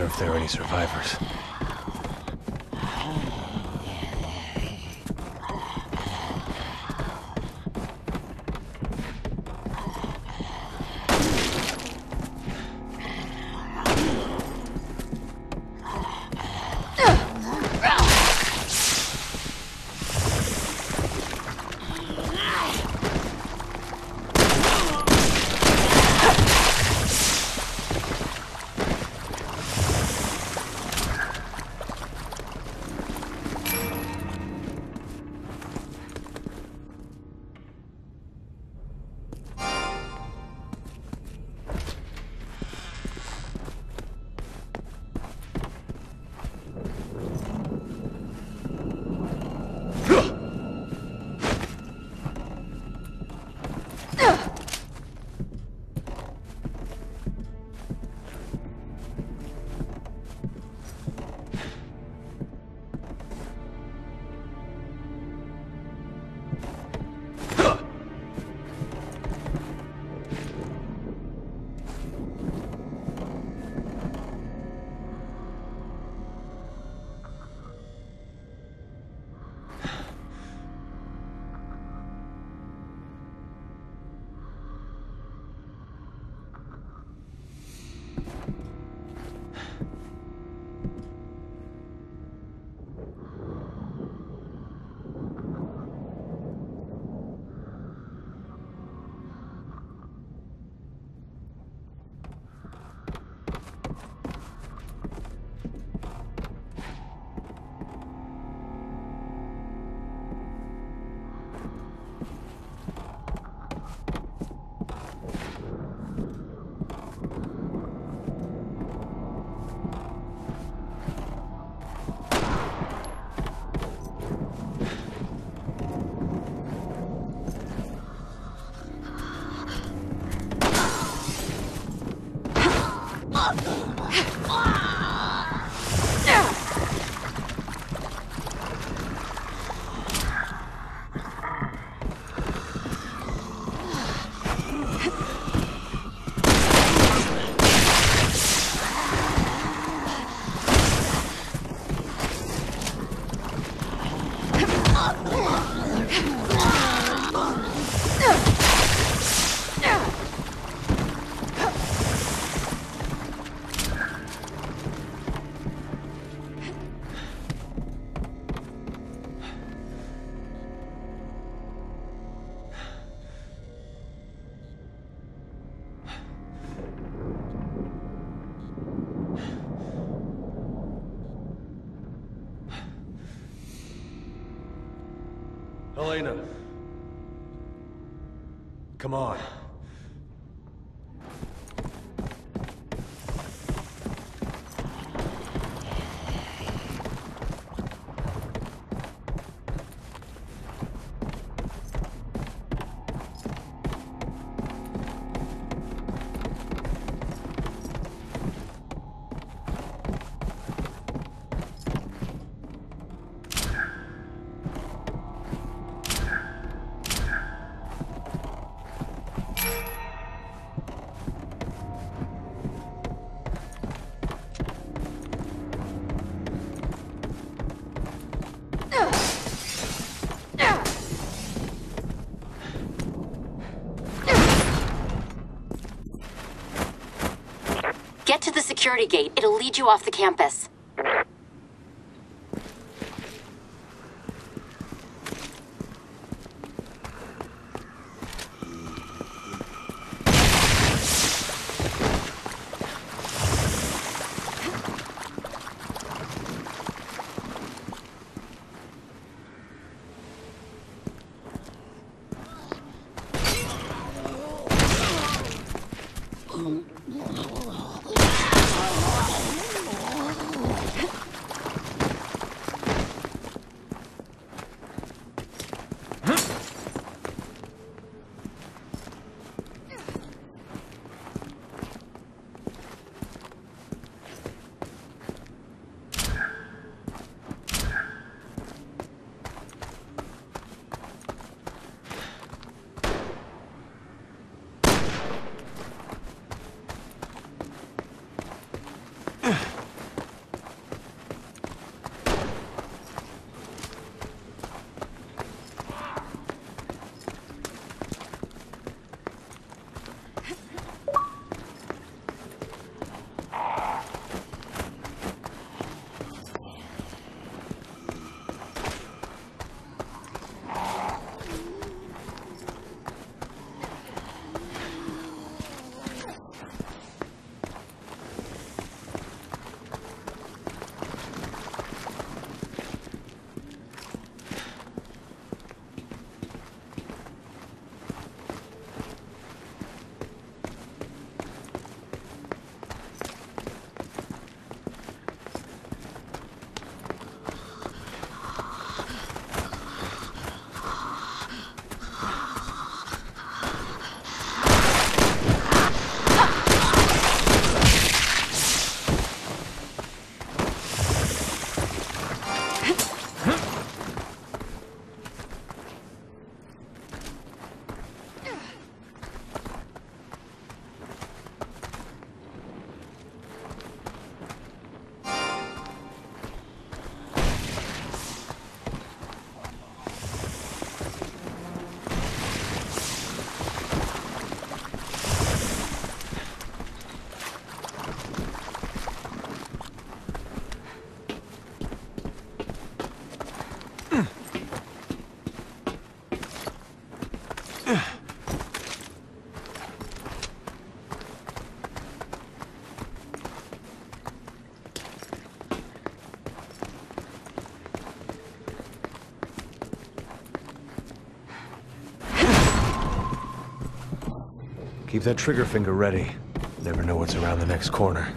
wonder if there are any survivors. Helena. To the security gate. It'll lead you off the campus. Keep that trigger finger ready. Never know what's around the next corner.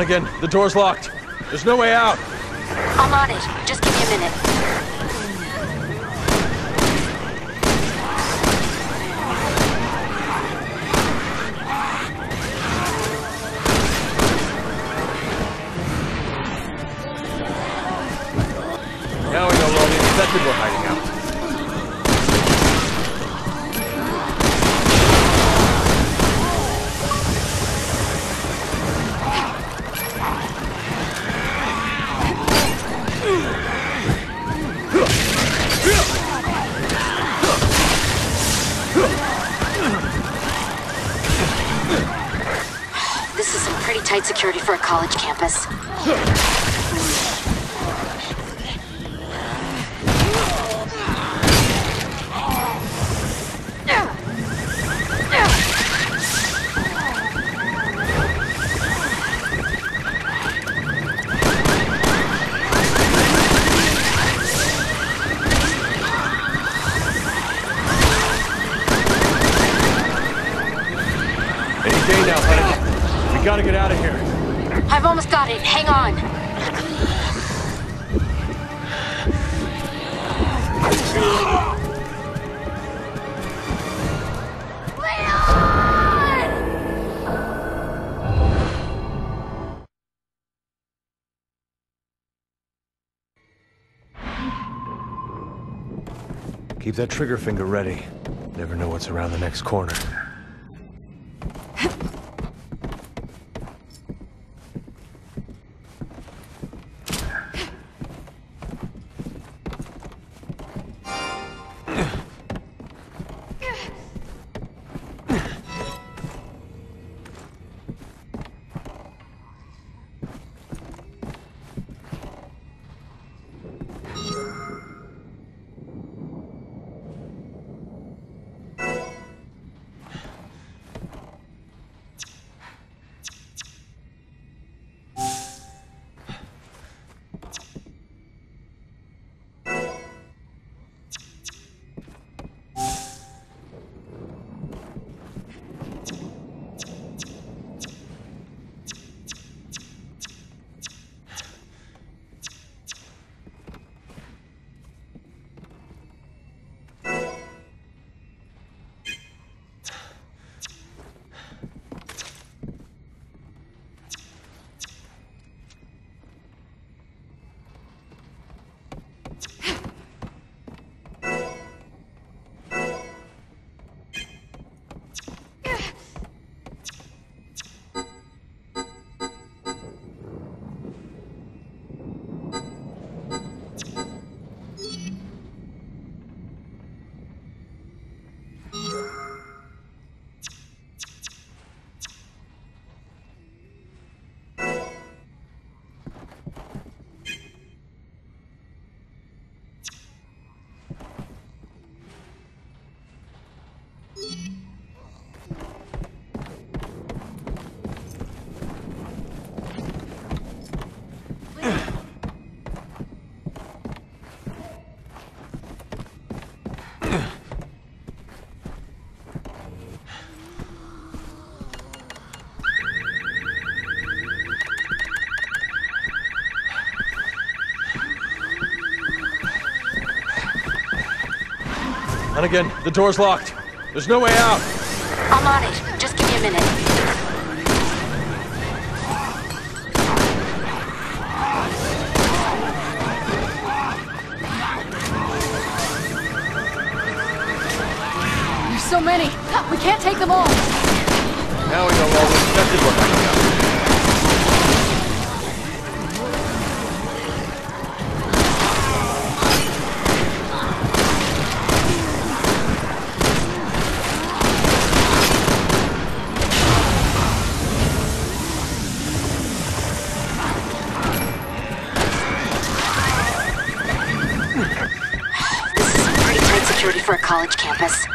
Again, the door's locked. There's no way out. I'm on it. Just give me a minute. Campus. Keep that trigger finger ready. Never know what's around the next corner. And again, the door's locked. There's no way out. I'm on it. Just give me a minute. There's so many. We can't take them all. Now we know all the infected were security for a college campus.